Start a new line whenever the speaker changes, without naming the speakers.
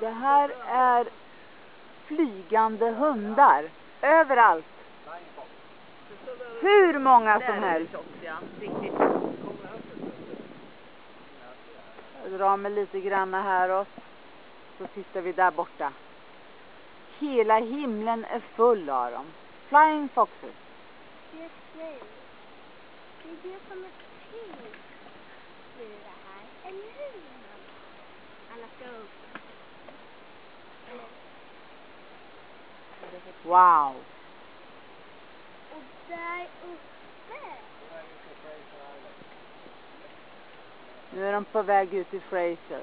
Det här är flygande hundar. Överallt. Hur många som helst. Jag drar mig lite granna häråt. Så tittar vi där borta. Hela himlen är full av dem. Flying foxes.
Det är. Det som är
Wow. Nu är de på väg ut till Fraser.